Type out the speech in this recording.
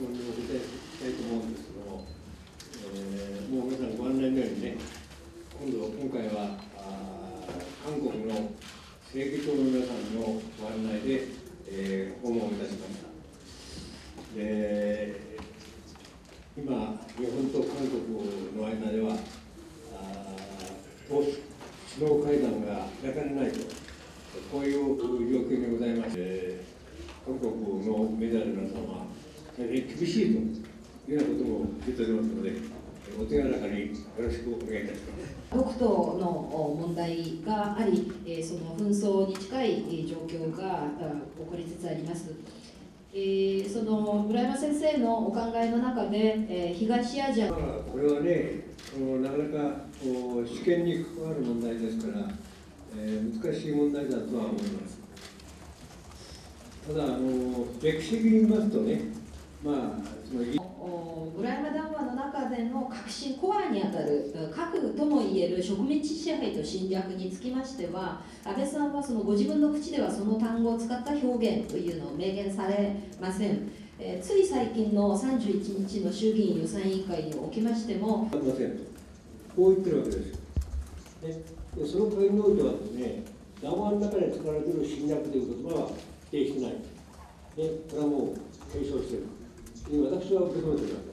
したいと思うんですけども、えーもう皆さんご案内のようにね、今度、今回はあ韓国の正義党の皆さんのご案内で、えー訪問いたしました。で今、日本と韓国の間では、あー党首脳会談が開かれないと、こういう状況にございまして、韓国のメディアの皆様大変厳しいというようなことも聞いておりますので、お手柔らかによろしくお願いいたします。独島の問題があり、えーその紛争に近いえー状況があ起こりつつあります。えーその村山先生のお考えの中で、えー東アジアまあ、これはね、このなかなかこう主権に関わる問題ですから、えー難しい問題だとは思います。ただあの、歴史的に言いますとね、まあ、つまり。お村山談話の中での革新コアにあたる核ともいえる植民地支配と侵略につきましては安倍さんはそのご自分の口ではその単語を使った表現というのを明言されません、えーつい最近の31日の衆議院予算委員会におきましてもありませんと、こう言ってるわけですでその点においてはですね、談話の中で使われている侵略という言葉は否定してない。ね、これはもう。とい